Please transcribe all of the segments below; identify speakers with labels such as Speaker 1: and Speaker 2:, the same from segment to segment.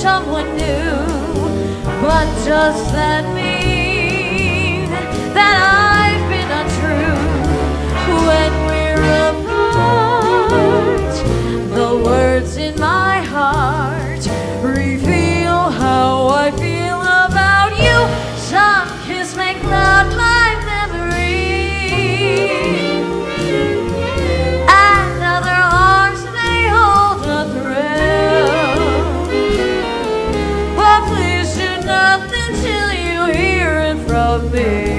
Speaker 1: someone new, but just that me. meu.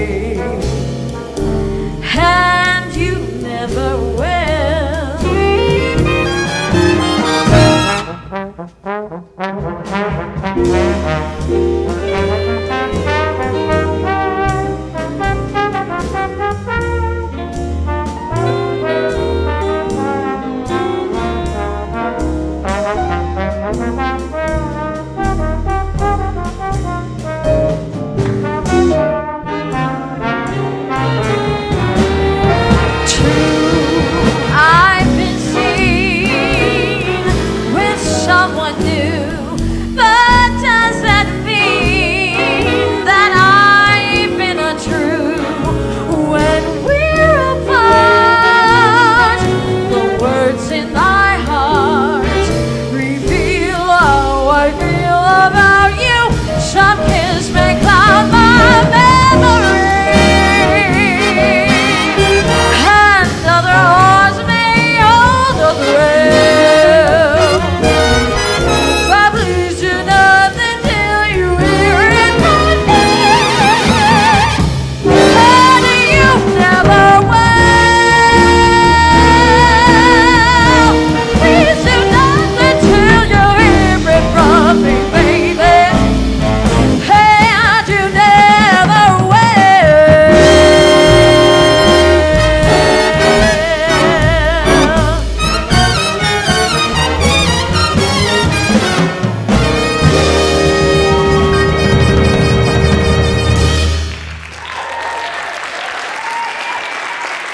Speaker 1: of his reign.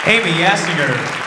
Speaker 2: Amy Yassinger.